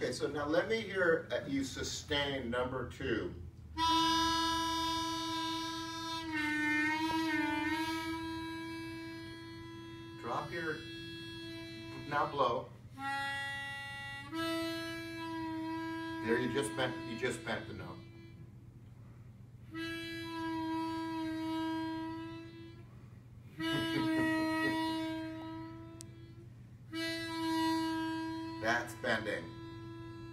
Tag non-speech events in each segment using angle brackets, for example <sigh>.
Okay, so now let me hear uh, you sustain number two. Drop your, now blow. There, you just bent, you just bent the note. <laughs> That's bending.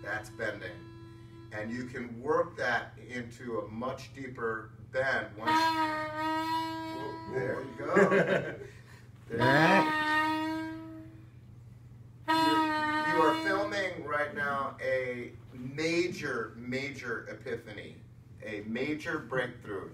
That's bending. And you can work that into a much deeper bend once. Ah. Whoa, there you go. <laughs> There you go. You are filming right now a major, major epiphany, a major breakthrough.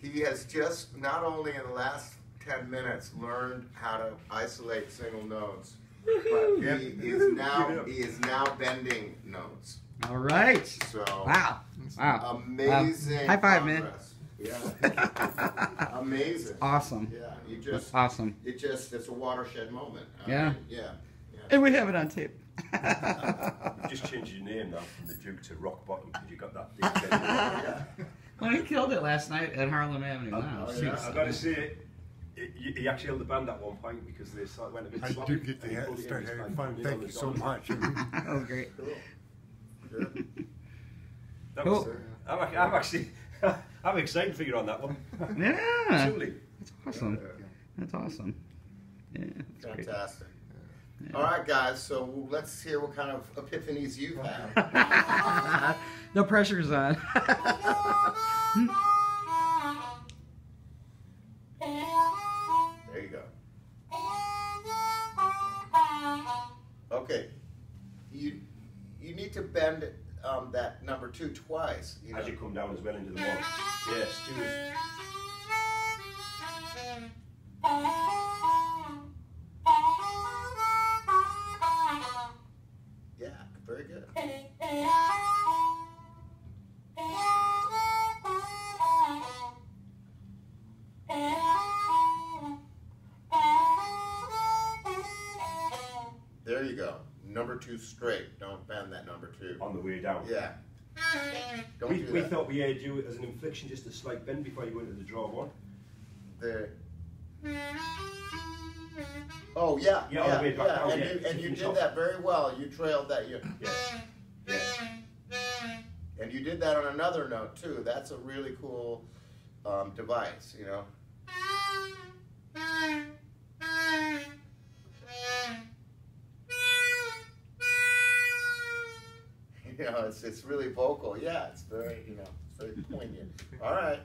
He has just, not only in the last 10 minutes, learned how to isolate single notes, but he is now, he is now bending notes. All right. So, Wow. Wow. amazing. High five, man. Yeah. <laughs> amazing. Awesome. Yeah, you That's just, awesome. it just, it's a watershed moment. I Yeah. mean, yeah. yeah. And we have it on tape. You've just changed your name now from the Duke to Rock Bottom because you got that deep bend. Yeah. <laughs> well, he killed it last night at Harlem Avenue. Oh, wow. Oh, yeah. I've got to say, he, he actually held the band at one point because they sort of went a bit I sloppy. do get and he to it in start his having fun. Thank you was so much. <laughs> that was great. Cool. Good. That was, Cool. I'm, I'm actually, <laughs> I'm excited for you on that one. Yeah. Truly. That's awesome. That's awesome. Yeah. That's great. Fantastic. All right, guys. So let's hear what kind of epiphanies you've had. <laughs> the pressure's on. Need to bend um, that number two twice. You know? As you come down as well into the one. Yes, it. Yeah. Very good. There you go. Number two straight. Don't bend that number two. On the way down. Yeah. Don't We, do we thought we had you as an inflection, just a slight bend before you went into the draw one. There. Oh yeah, Yeah, yeah, the way back yeah. down, and yeah, you and you did off. that very well. You trailed that. You Yes. Yes. and you did that on another note too. That's a really cool um, device. You know. You know, it's it's really vocal. Yeah, it's very you know, very poignant. All right.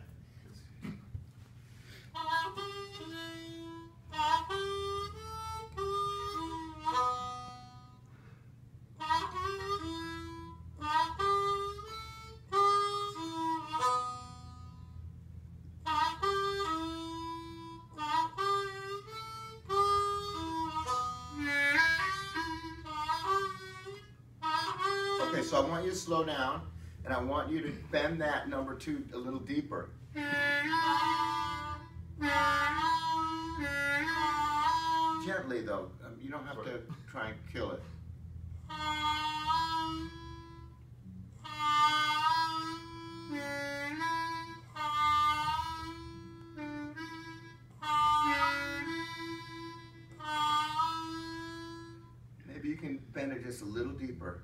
So I want you to slow down, and I want you to bend that number two a little deeper. Gently though. Um, you don't have to try and kill it. Maybe you can bend it just a little deeper.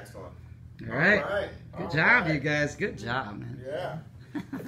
Excellent. All right. All right. Good All job, right. you guys. Good job, man. Yeah. <laughs>